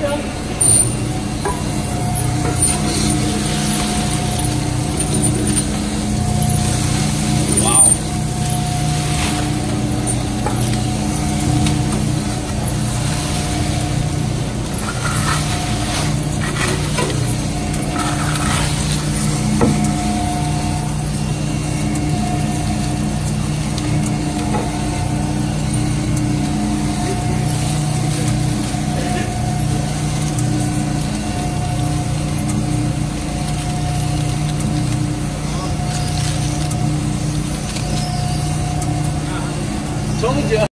车 Told you.